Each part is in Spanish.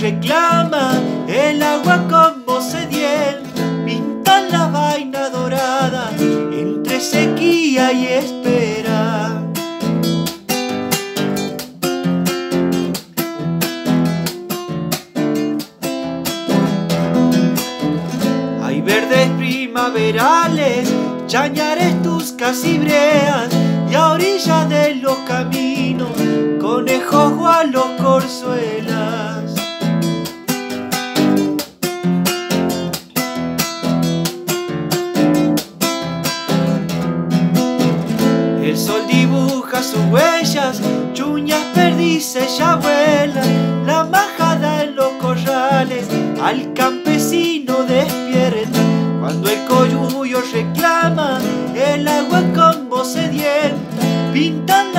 reclama el agua como sedienta, pinta la vaina dorada entre sequía y espera. Hay verdes primaverales, chañares tus casibreas y a orilla de los caminos, conejos o El sol dibuja sus huellas, chuñas perdices ya vuelan, la majada en los corrales, al campesino despierta, cuando el coyuyo reclama el agua con voz sedienta, pintan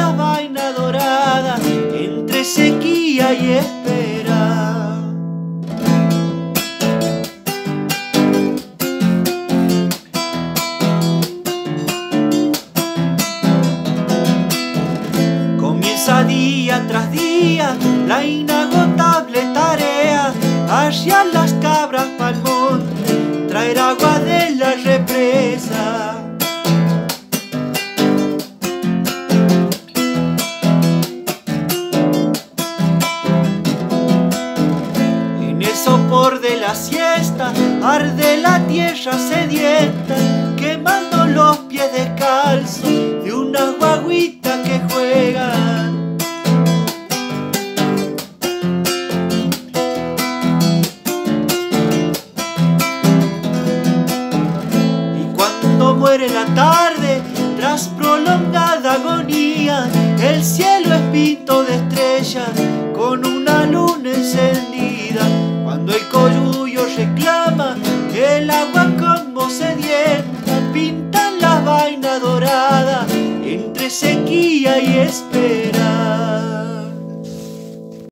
Comienza día tras día la inagotable tarea, hacia las la siesta arde la tierra sedienta, quemando los pies descalzos de una guaguita que juegan. Y cuando muere la tarde, tras prolongada agonía, el cielo el agua como sedienta, pintan la vaina dorada entre sequía y espera.